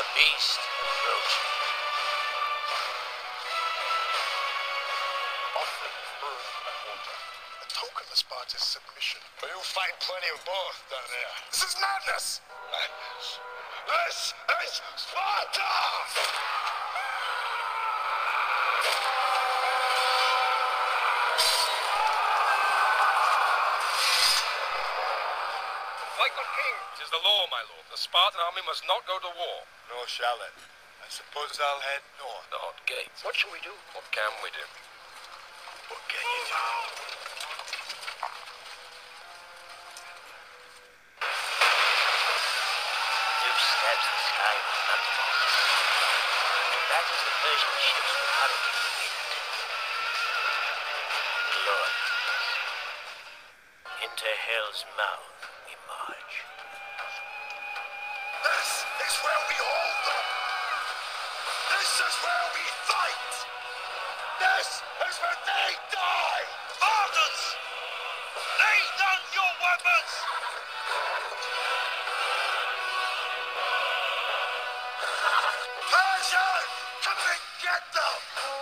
A beast approaching. Offer food and water. A token of Sparta's submission. But you'll find plenty of both down there. This is madness! Madness. This is Sparta! Like the king. Tis the law, my lord. The Spartan army must not go to war. Nor shall it. I suppose I'll head north. The hot gates. What shall we do? What can we do? What can you do? Zeus stabs the sky with thunderbolts. And that is the Persian ships with hurricane wind. Glorious. Into hell's mouth emerge. This is where we hold them. This is where we fight. This is where they die. Martyrs, lay down your weapons. Persia, come and get them.